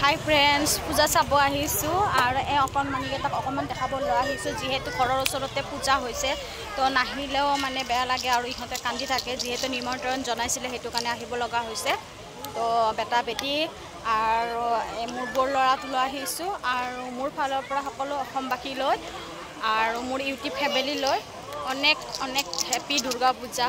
হাই friends পূজা চাব আহিছোঁ আৰু এই অকণমানিকেইটাক অকণমান দেখাব লৈ আহিছোঁ যিহেতু ঘৰৰ ওচৰতে পূজা হৈছে। তো নাহিলেও মানে বেয়া লাগে আৰু ইহঁতে কান্দি থাকে যিহেতু নিমন্ত্ৰণ জনাইছিলে সেইটো কাৰণে আহিব লগা হৈছে। তো বেটা বেটি আৰু মোৰ বৰ ল'ৰাটো লৈ আহিছোঁ আৰু মোৰ ফালৰ পৰা সকলো অসমবাসীলৈ আৰু মোৰ ইউটিউব ফেমিলিলৈ অনেক অনেক হেপী দুৰ্গা পূজা।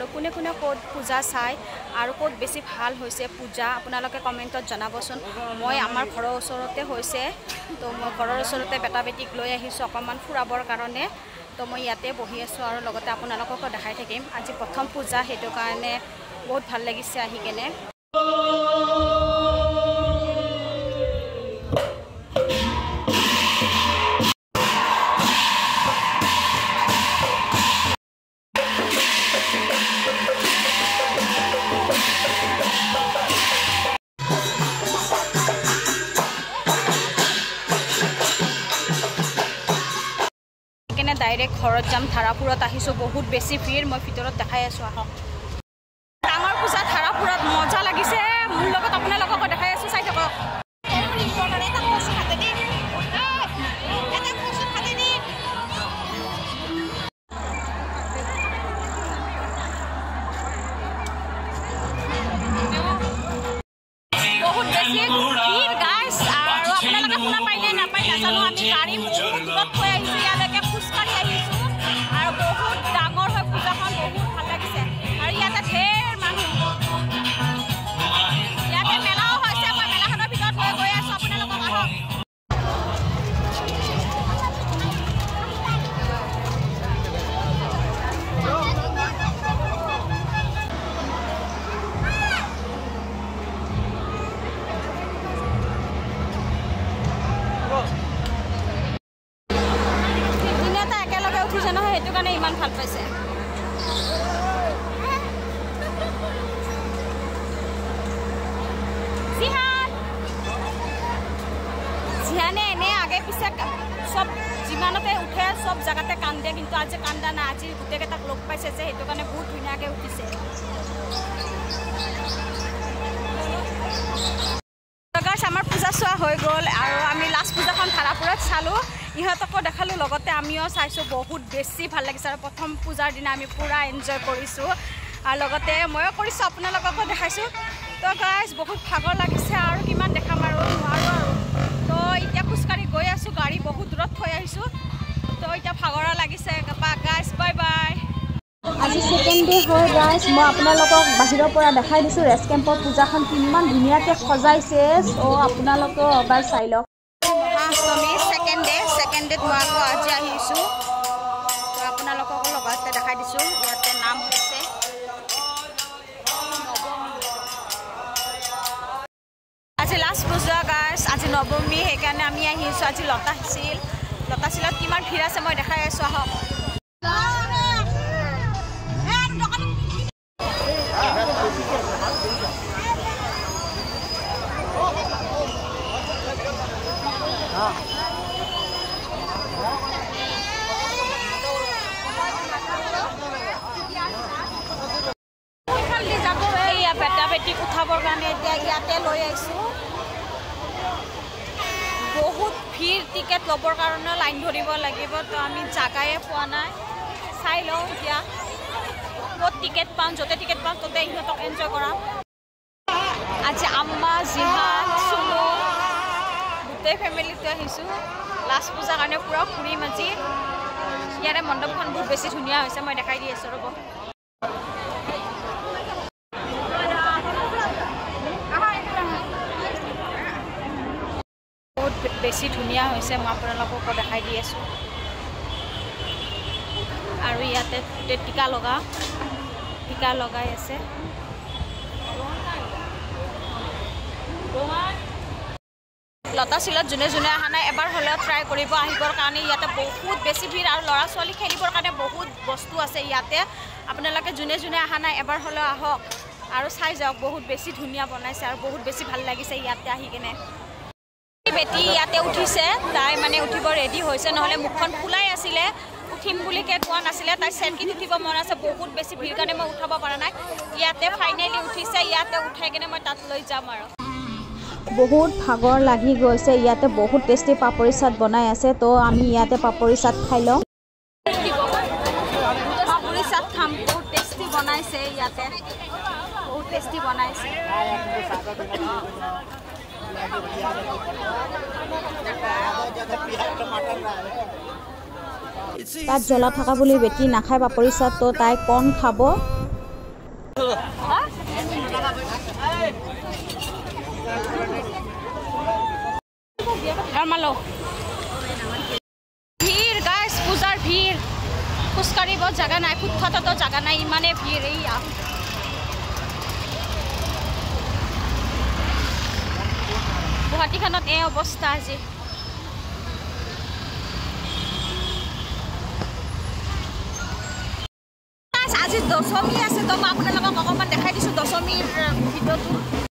আৰু কোনে কোনে ক'ত পূজা চায় আৰু ক'ত বেছি ভাল হৈছে পূজা আপোনালোকে কমেণ্টত জনাবচোন। মই আমাৰ ঘৰৰ ওচৰতে হৈছে তো মই ঘৰৰ ওচৰতে বেটা বেটিক লৈ আহিছোঁ অকণমান ফুৰাবৰ কাৰণে। তো মই ইয়াতে বহি আছোঁ আৰু লগতে আপোনালোককো দেখাই থাকিম। আজি প্ৰথম পূজা সেইটো কাৰণে বহুত ভাল লাগিছে আহি কেনে। ডাইৰেক্ট ঘৰত যাম ধাৰাপুৰত আহিছোঁ বহুত বেছি ভিৰ মই ভিতৰত দেখাই আছোঁ আহক। সেইটো কাৰণে ইমান ভাল পাইছে। জিহান এনে আগে পিছে চব যিমানতে উঠে চব জেগাতে কান্দে কিন্তু আজি কান্দা নাই। আজি গোটেইকেইটাক লগ পাইছে যে সেইটো কাৰণে বহুত ধুনীয়াকৈ উঠিছে। আমাৰ পূজা চোৱা হৈ গ'ল আৰু আমি লাষ্ট পূজাখন ধাৰাপুৰত চালোঁ। ইহঁতকো দেখালোঁ লগতে আমিও চাইছোঁ বহুত বেছি ভাল লাগিছে আৰু প্ৰথম পূজাৰ দিনা আমি পূৰা এনজয় কৰিছোঁ। আৰু লগতে ময়ো কৰিছোঁ আপোনালোককো দেখাইছোঁ। তো গাইজ বহুত ভাগৰ লাগিছে আৰু কিমান দেখাম আৰু নোৱাৰোঁ আৰু। তো এতিয়া খোজকাঢ়ি গৈ আছোঁ গাড়ী বহুত দূৰত থৈ আহিছোঁ। তো এতিয়া ভাগৰা লাগিছে গাইজ বাই বাই আজি ছেকেণ্ড ডে হয় গাইজ মই আপোনালোকক বাহিৰৰ পৰা দেখাই দিছোঁ ৰেষ্ট কেম্পৰ পূজাখন কিমান ধুনীয়াকৈ সজাইছে। চ' আপোনালোকেও এবাৰ চাই লওক। মহাষ্টমী ছেকেণ্ড ডে ছেকেণ্ড ডেত মই আকৌ আজি আহিছোঁ আপোনালোককো লগতে দেখাই দিছোঁ ইয়াতে নাম হৈছে আজি লাষ্ট পূজা গাছ আজি নৱমী সেইকাৰণে আমি আহিছোঁ আজি লতা শিলত কিমান ভিৰ আছে মই দেখাই আছোঁ আহক যাব বেটা বেটিক উঠাবৰ কাৰণে এতিয়া ইয়াতে লৈ আহিছোঁ বহুত ভিৰ টিকেট ল'বৰ কাৰণে লাইন ধৰিব লাগিব তো আমি জাগাই পোৱা নাই চাই লওঁ এতিয়া ক'ত টিকেট পাওঁ য'তে টিকেট পাওঁ ত'তে ইহঁতক এনজয় কৰাম। গোটেই ফেমিলিটো আহিছোঁ। লাষ্ট পূজাৰ কাৰণে পূৰা ফুৰিম আজি ইয়াৰে মণ্ডপখন বহুত বেছি ধুনীয়া হৈছে মই দেখাই দি আছোঁ ৰ'ব। বহুত বেছি ধুনীয়া হৈছে মই আপোনালোককো দেখাই দি আছোঁ। আৰু ইয়াতে গোটেই টিকা লগা টিকা লগাই আছে। লতাশিলত যোনে যোনে অহা নাই এবাৰ হ'লেও ট্ৰাই কৰিব আহিবৰ কাৰণে ইয়াতে বহুত বেছি ভিৰ আৰু ল'ৰা ছোৱালী খেলিবৰ কাৰণে বহুত বস্তু আছে ইয়াতে। আপোনালোকে যোনে যোনে অহা নাই এবাৰ হ'লেও আহক আৰু চাই যাওক বহুত বেছি ধুনীয়া বনাইছে আৰু বহুত বেছি ভাল লাগিছে ইয়াতে আহি কিনে। বেটি ইয়াতে উঠিছে তাই মানে উঠিব ৰেডি হৈছে নহ'লে মুখখন ফুলাই আছিলে উঠিম বুলিকৈ কোৱা নাছিলে তাই চেল্ফিত উঠিব মন আছে বহুত বেছি ভিৰ কাৰণে মই উঠাব পৰা নাই। ইয়াতে ফাইনেলি উঠিছে ইয়াতে উঠাই কিনে মই তাত লৈ যাম আৰু। বহুত ভাগৰ লাগি গৈছে। ইয়াতে বহুত টেষ্টি পাপৰি চাট বনাই আছে। তো আমি ইয়াতে পাপৰি চাট খাই লওঁ। পাপৰি চাট খাম। বহুত টেষ্টি বনাইছে ইয়াতে। বহুত টেষ্টি বনাইছে। তাত জ্বলা থকা বুলি বেটি নাখায় পাপৰি চাট। তো তাই কণ খাব। ধৰ্মালো ভিৰ গাইছ পূজাৰ ভিৰ। খোজকাঢ়িব জেগা নাই ফুটফাটতো জেগা নাই ইমানেই ভিৰ এইয়া। গুৱাহাটীখনত এই অৱস্থা আজি। আজি দশমী আছে তো মই আপোনালোকক অকণমান দেখাই দিছোঁ দশমীৰ ভিডিঅ'টো।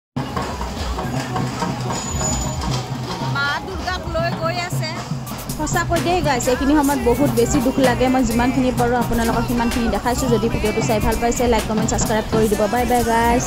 সঁচাকৈ দেই গাইছে এইখিনি সময়ত বহুত বেছি দুখ লাগে। মই যিমানখিনি পাৰোঁ আপোনালোকক সিমানখিনি দেখাইছোঁ। যদি ভিডিঅ'টো চাই ভাল পাইছে লাইক কমেণ্ট ছাবস্ক্ৰাইব কৰি দিব। বাই বাই গাইছ